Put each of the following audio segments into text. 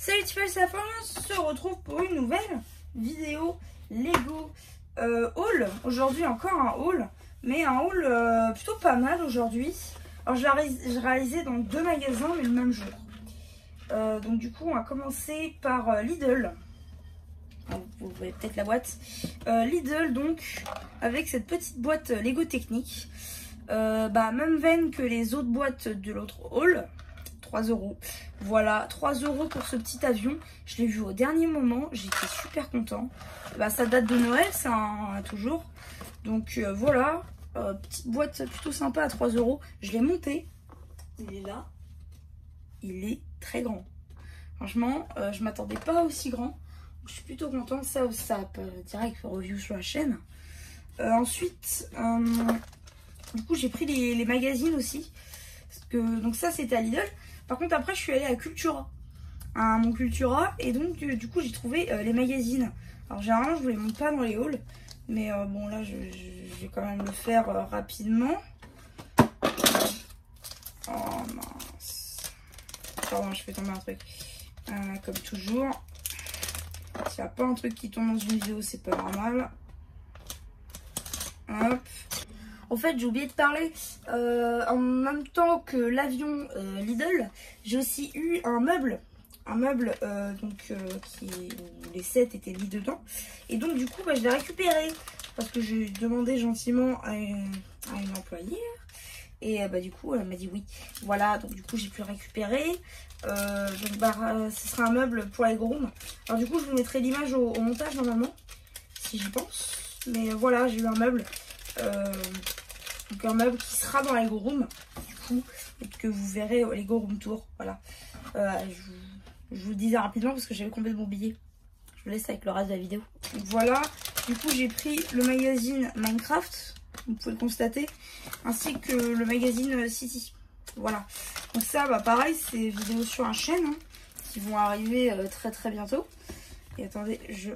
Salut la fin, on se retrouve pour une nouvelle vidéo Lego euh, haul. Aujourd'hui encore un haul, mais un haul euh, plutôt pas mal aujourd'hui. Alors je l'ai réalisé dans deux magasins mais le même jour. Euh, donc du coup on va commencer par Lidl. Vous voyez peut-être la boîte. Lidl donc avec cette petite boîte Lego Technique. bah, même veine que les autres boîtes de l'autre haul. 3 euros. Voilà, 3 euros pour ce petit avion. Je l'ai vu au dernier moment, j'étais super content. Bah, ça date de Noël, ça hein, toujours. Donc euh, voilà, euh, petite boîte plutôt sympa à 3 euros. Je l'ai monté. Il est là. Il est très grand. Franchement, euh, je m'attendais pas aussi grand. Je suis plutôt contente. Ça, ça direct review sur la chaîne. ensuite, du coup, j'ai pris les, magazines aussi. Donc ça, c'était à Lidl. Par contre, après, je suis allée à Cultura, à mon Cultura, et donc, du, coup, j'ai trouvé euh, les magazines. Alors, généralement, je ne les montre pas dans les halls, mais euh, bon, là, je, vais quand même le faire euh, rapidement. Oh mince. Pardon, je fais tomber un truc. comme toujours. S'il n'y a pas un truc qui tombe dans une vidéo, c'est pas normal. Hop. En fait, j'ai oublié de parler, euh, en même temps que l'avion euh, Lidl, j'ai aussi eu un meuble. Un meuble euh, donc, qui, où les 7 étaient mis dedans. Et donc, du coup, bah, je l'ai récupéré. Parce que j'ai demandé gentiment à une, employée. Et bah, du coup, elle m'a dit oui. Voilà, donc du coup, j'ai pu récupérer. donc, bah, ce sera un meuble pour les grooms. Alors, du coup, je vous mettrai l'image au, montage normalement. Si j'y pense. Mais voilà, j'ai eu un meuble. Donc un meuble qui sera dans Lego Room, du coup, et que vous verrez au Lego Room Tour. Voilà. Euh, je, vous, le disais rapidement parce que j'avais complètement oublié. Je vous laisse avec le reste de la vidéo. Donc voilà, du coup j'ai pris le magazine Minecraft, vous pouvez le constater, ainsi que le magazine City. Voilà. Donc ça, bah pareil, c'est vidéos sur un chaîne hein, qui vont arriver euh, très très bientôt. Et attendez, je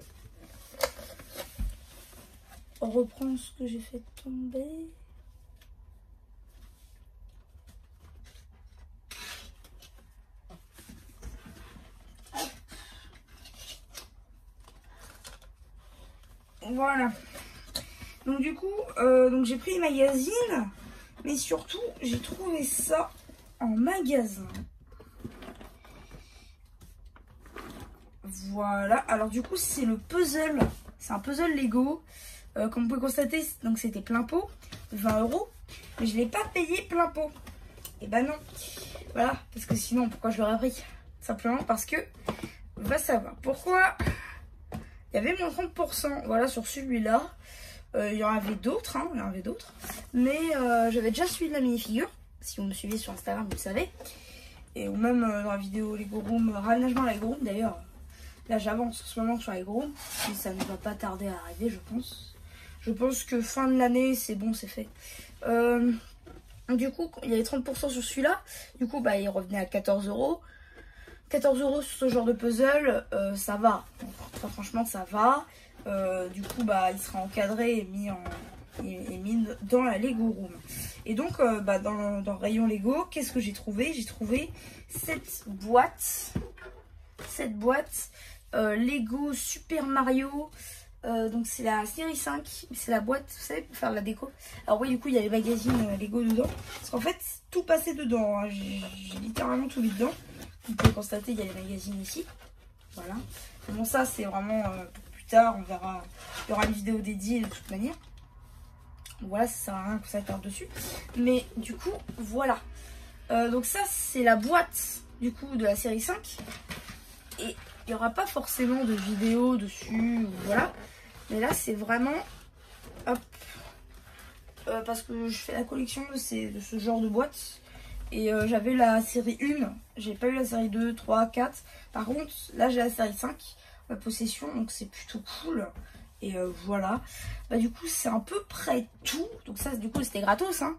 reprends ce que j'ai fait tomber. Voilà. Donc du coup, euh, j'ai pris les magazines, mais surtout j'ai trouvé ça en magasin. Voilà. Alors du coup c'est le puzzle. C'est un puzzle Lego. Euh, comme vous pouvez constater, donc c'était plein pot, 20 euros. Mais je ne l'ai pas payé plein pot. Et eh ben non. Voilà. Parce que sinon, pourquoi je l'aurais pris? Simplement parce que, va savoir. Pourquoi? Il y avait mon 30%, voilà, sur celui-là. Euh, il y en avait d'autres, hein, il y en avait d'autres. Mais euh, j'avais déjà suivi la mini-figure. Si vous me suivez sur Instagram, vous le savez. Et ou même euh, dans la vidéo Lego Room, raménagement Lego Room d'ailleurs. Là, j'avance en ce moment sur Lego Room. Mais ça ne va pas tarder à arriver, je pense. Je pense que fin de l'année, c'est bon, c'est fait. du coup, il y avait 30% sur celui-là. Du coup, bah, il revenait à 14 euros. 14 euros sur ce genre de puzzle, euh, ça va. franchement, ça va. Euh, du coup, bah, il sera encadré et mis, dans la Lego Room. Et donc, euh, bah, dans, rayon Lego, qu'est-ce que j'ai trouvé? J'ai trouvé cette boîte. Cette boîte Lego Super Mario. donc c'est la série 5, c'est la boîte, vous savez, pour faire la déco. Alors oui, du coup, il y a les magazines Lego dedans. Parce qu'en fait, tout passait dedans. Hein. J'ai littéralement tout mis dedans. Vous pouvez constater, il y a les magazines ici. Voilà. Bon, ça, c'est vraiment euh, plus tard. On verra. Il y aura une vidéo dédiée de toute manière. Voilà, ça sert à rien tarde dessus. Mais du coup, voilà. Euh, donc ça, c'est la boîte du coup de la série 5. Et il n'y aura pas forcément de vidéo dessus. Voilà. Mais là, c'est vraiment... Hop. Euh, parce que je fais la collection de, de ce genre de boîte. Et euh, j'avais la série 1, j'ai pas eu la série 2, 3, 4. Par contre, là j'ai la série 5, ma possession, donc c'est plutôt cool. Et euh, voilà. Bah du coup, c'est à peu près tout. Donc ça, du coup, c'était gratos. Hein.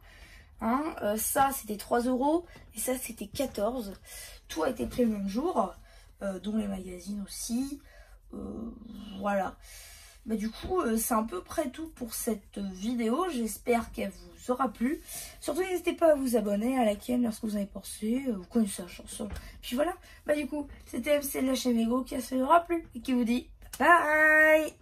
hein euh, ça, c'était 3 euros. Et ça, c'était 14. Tout a été pris le même jour. dont les magazines aussi. voilà. Bah, du coup, euh, c'est un peu près tout pour cette vidéo. J'espère qu'elle vous aura plu. Surtout, n'hésitez pas à vous abonner, à liker, lorsque vous avez pensé. Euh, vous connaissez la chanson. Puis voilà. Bah, du coup, c'était MC de la chaîne Lego qui a se aura plu et qui vous dit bye